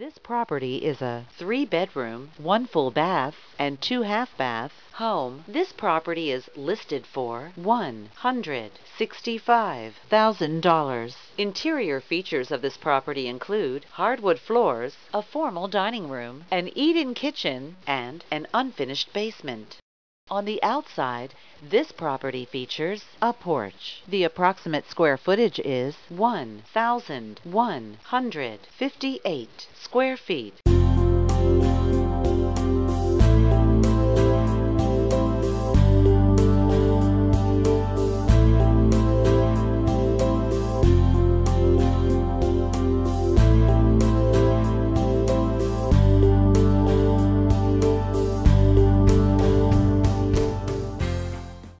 This property is a three bedroom, one full bath, and two half bath home. This property is listed for $165,000. Interior features of this property include hardwood floors, a formal dining room, an eat-in kitchen, and an unfinished basement. On the outside, this property features a porch. The approximate square footage is 1,158 square feet.